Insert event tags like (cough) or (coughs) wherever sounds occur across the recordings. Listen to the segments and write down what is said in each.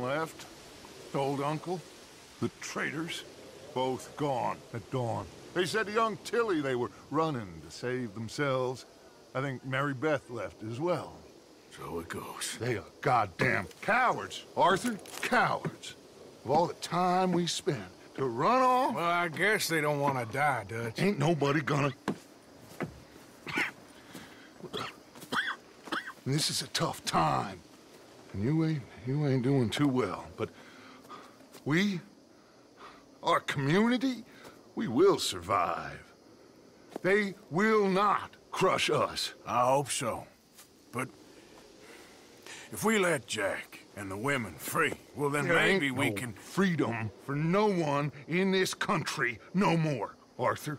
left, old uncle, the traitors, both gone at dawn. They said to young Tilly they were running to save themselves. I think Mary Beth left as well. So it goes. They are goddamn cowards, Arthur. Cowards. Of all the time we spent to run off, Well, I guess they don't want to die, Dutch. ain't nobody gonna... (coughs) this is a tough time. And you ain't, you ain't doing too well, but we, our community, we will survive. They will not crush us. I hope so. But if we let Jack and the women free, well, then There maybe we no can... freedom for no one in this country no more, Arthur.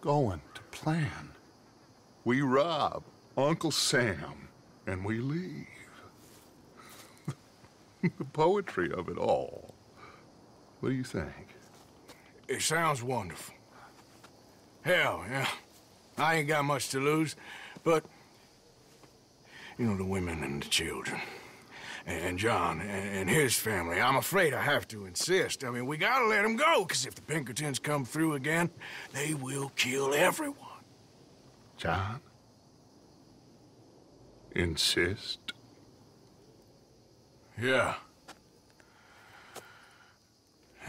going to plan. We rob Uncle Sam and we leave. (laughs) the poetry of it all. What do you think? It sounds wonderful. Hell, yeah. I ain't got much to lose, but... You know, the women and the children. And John and his family. I'm afraid I have to insist. I mean, we gotta let them go, because if the Pinkertons come through again, they will kill everyone. John? Insist? Yeah.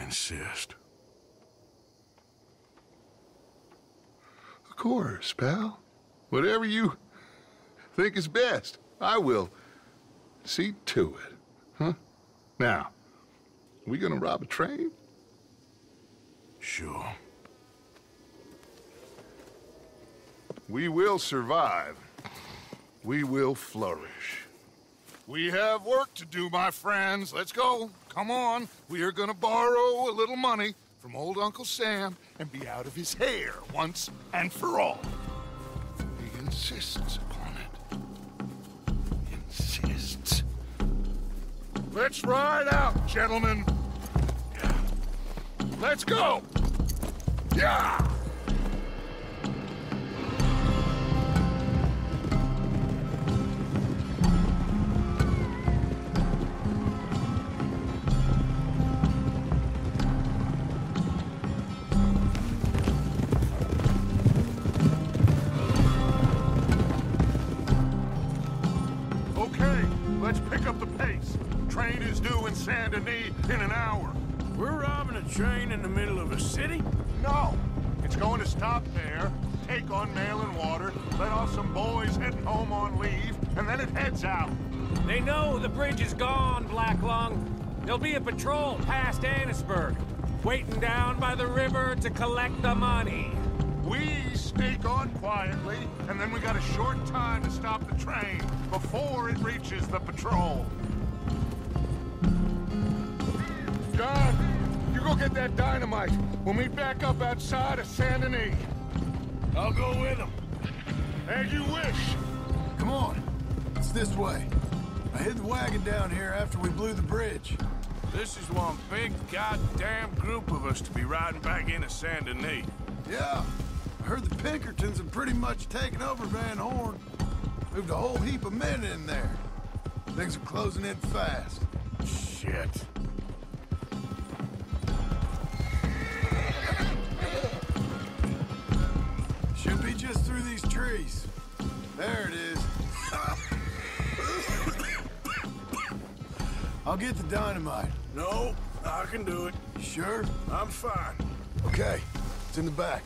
Insist. Of course, pal. Whatever you think is best, I will see to it. Huh? Now, we gonna rob a train? Sure. We will survive. We will flourish. We have work to do, my friends. Let's go. Come on. We are gonna borrow a little money from old Uncle Sam and be out of his hair once and for all. He insists Let's ride out, gentlemen. Let's go. Yeah! Is due in Saint Denis in an hour. We're robbing a train in the middle of a city? No, it's going to stop there, take on mail and water, let off some boys heading home on leave, and then it heads out. They know the bridge is gone, Black Lung. There'll be a patrol past Annesburg, waiting down by the river to collect the money. We sneak on quietly, and then we got a short time to stop the train before it reaches the patrol. John, you go get that dynamite. We'll meet back up outside of Saint Denis. I'll go with them. As you wish. Come on. It's this way. I hid the wagon down here after we blew the bridge. This is one big goddamn group of us to be riding back into Saint Denis. Yeah. I heard the Pinkertons have pretty much taken over Van Horn. Moved a whole heap of men in there. Things are closing in fast. Shit. Through these trees. There it is. I'll get the dynamite. No, I can do it. You sure? I'm fine. Okay. It's in the back.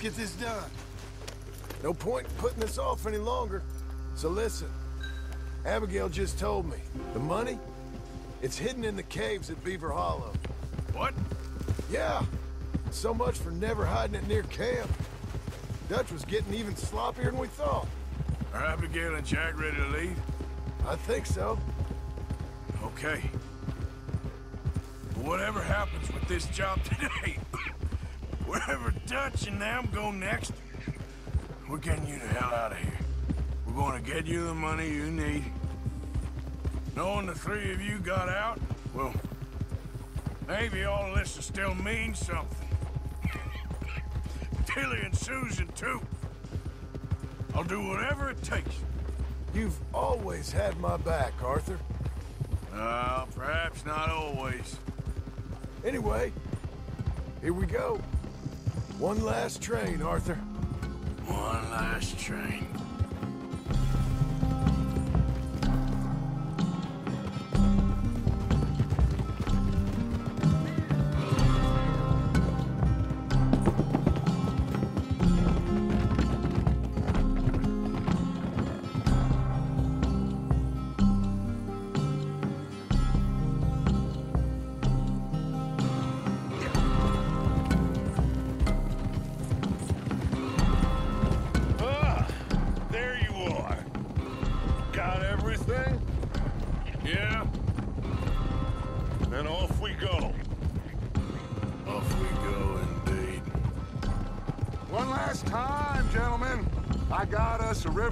Get this done. No point in putting this off any longer. So listen, Abigail just told me, the money, it's hidden in the caves at Beaver Hollow. What? Yeah, so much for never hiding it near camp. Dutch was getting even sloppier than we thought. Are Abigail and Jack ready to leave? I think so. Okay. Whatever happens with this job (laughs) today, wherever Dutch and them go next, we're getting you the hell out of here. We're going to get you the money you need. Knowing the three of you got out, well, maybe all this will still mean something. Tilly and Susan, too. I'll do whatever it takes. You've always had my back, Arthur. Uh, perhaps not always. Anyway, here we go. One last train, Arthur. One last train.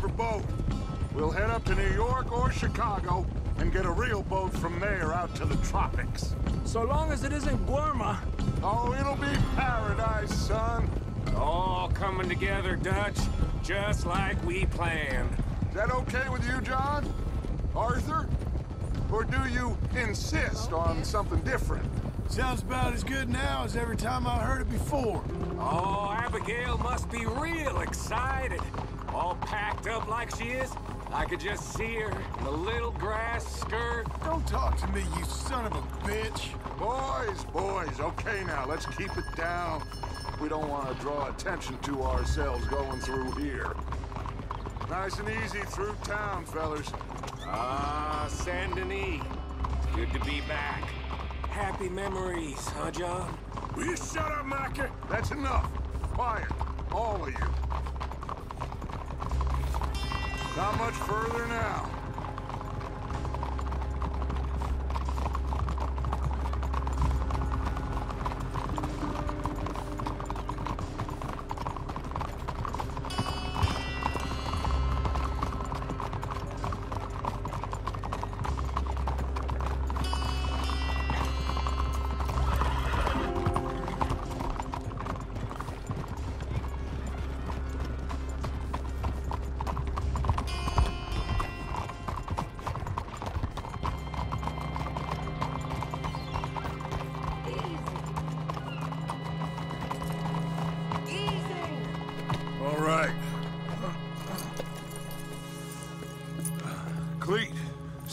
Us boat. We'll head up to New York or Chicago and get a real boat from there out to the tropics. So long as it isn't Guarma. Oh, it'll be paradise, son. All coming together, Dutch. Just like we planned. Is that okay with you, John? Arthur? Or do you insist on something different? Sounds about as good now as every time I heard it before. Oh, Abigail must be real excited. All packed up like she is. I could just see her in a little grass skirt. Don't talk to me, you son of a bitch. Boys, boys, okay now, let's keep it down. We don't want to draw attention to ourselves going through here. Nice and easy through town, fellas. Ah, Saint Denis. It's good to be back. Happy memories, huh, John? Will you shut up, Micah? That's enough. Quiet, all of you. Not much further now.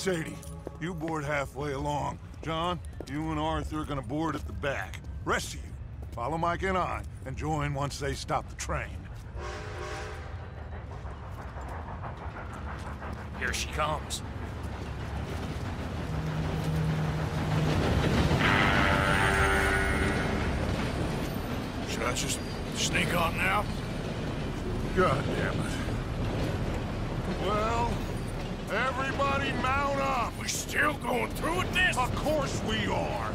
Sadie, you board halfway along. John, you and Arthur are gonna board at the back. Rest of you, follow Micah and I, and join once they stop the train. Here she comes. Should I just sneak on now? God damn it. Well, everybody mount up. We're still going through with this? Of course we are.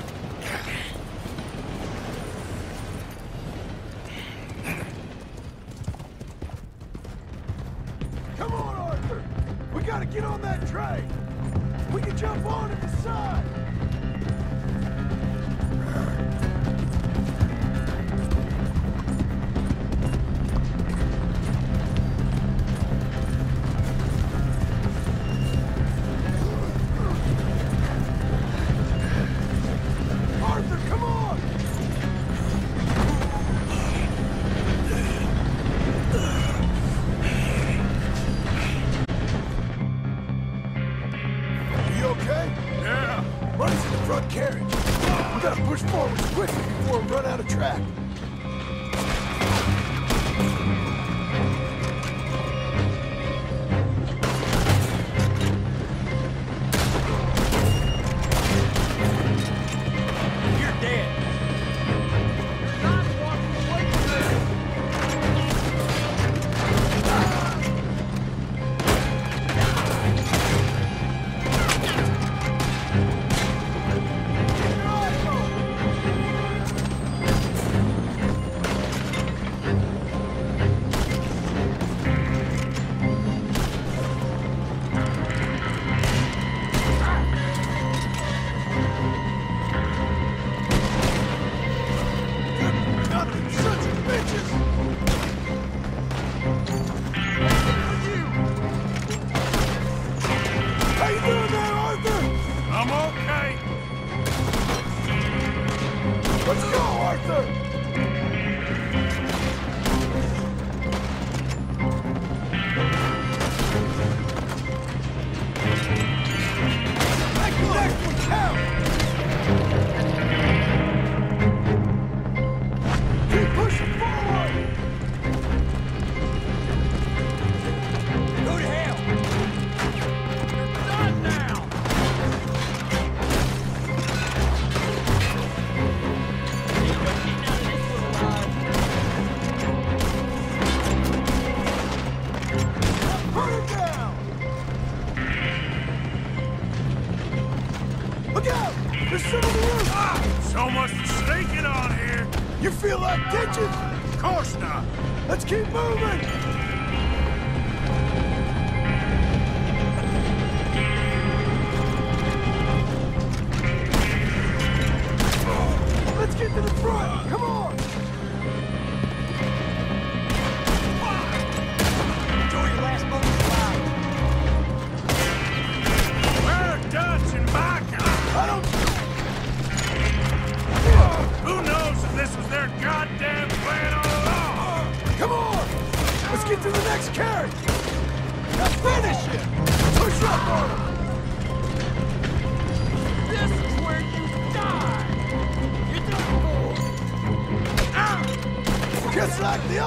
nothing.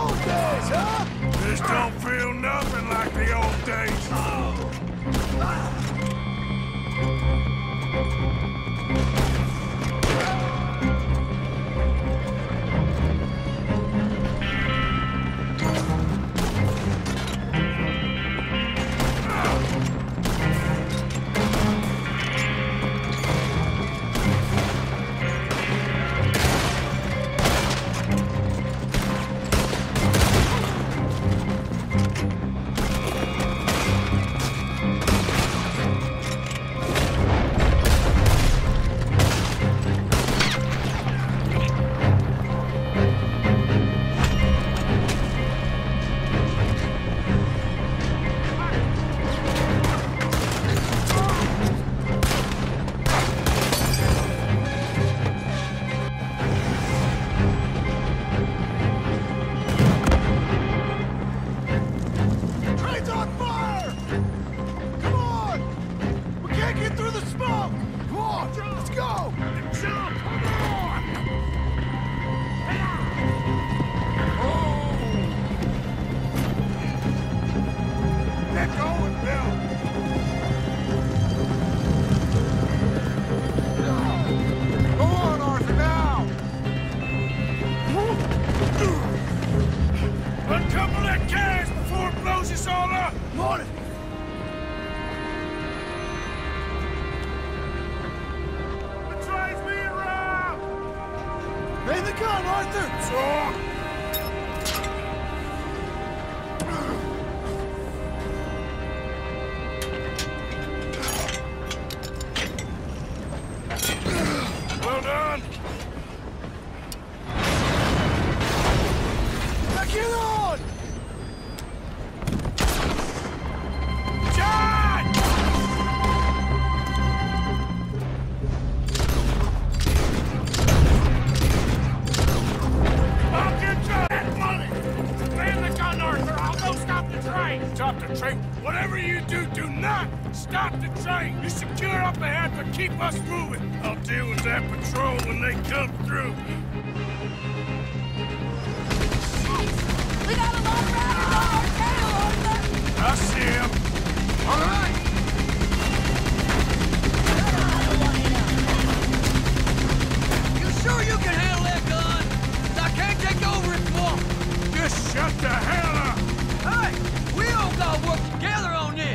old days, huh? This don't feel nothing like the old days. Oh. Ah. Watch moving. I'll deal with that patrol when they come through. Jeez, we got a lot of riders on our tail, Arthur! I see him. All right! You sure you can handle that gun? I can't take over it, you. Just shut the hell up! Hey! We all got to work together on this!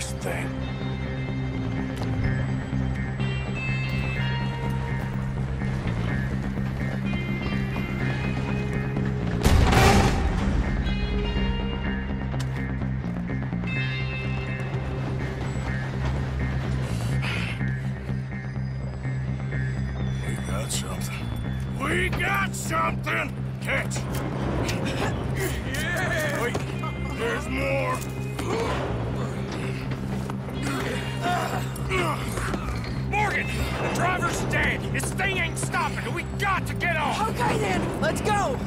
This thing. We got something. We got something! Catch! yeah! (coughs) Wait, there's more! Morgan! The driver's dead! This thing ain't stopping! We got to get off! Okay then, let's go.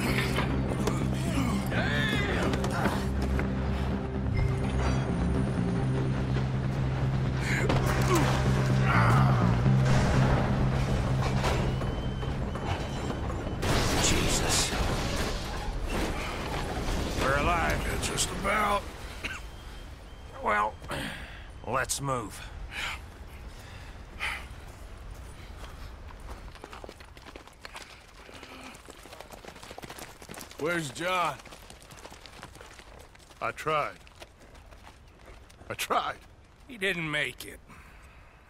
Jesus. We're alive. Yeah, just about. Well, let's move. Where's John? I tried. I tried. He didn't make it.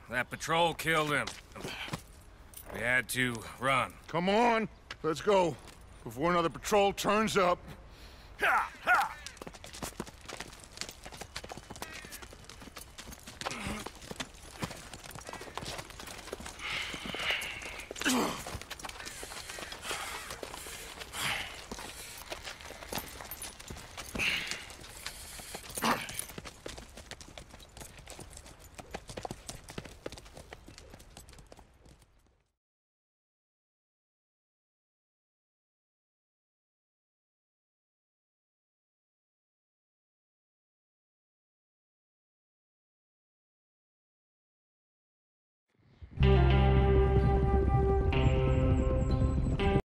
That patrol killed him. We had to run. Come on, let's go. Before another patrol turns up. Ha! Ha!